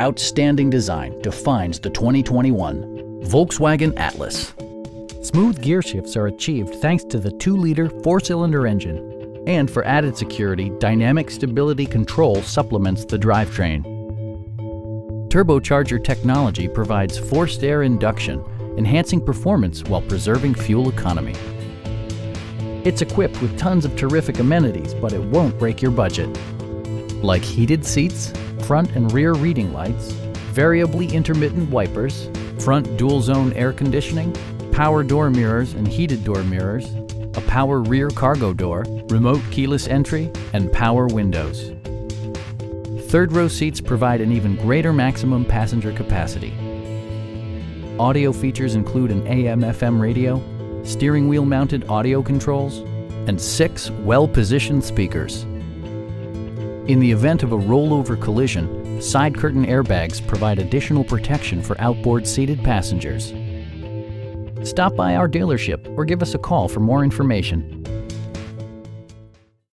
Outstanding design defines the 2021 Volkswagen Atlas. Smooth gear shifts are achieved thanks to the 2-liter four-cylinder engine. And for added security, Dynamic Stability Control supplements the drivetrain. Turbocharger technology provides forced air induction, enhancing performance while preserving fuel economy. It's equipped with tons of terrific amenities, but it won't break your budget. Like heated seats, front and rear reading lights, variably intermittent wipers, front dual zone air conditioning, power door mirrors and heated door mirrors, a power rear cargo door, remote keyless entry, and power windows. Third row seats provide an even greater maximum passenger capacity. Audio features include an AM FM radio, steering wheel mounted audio controls, and six well-positioned speakers. In the event of a rollover collision, side curtain airbags provide additional protection for outboard seated passengers. Stop by our dealership or give us a call for more information.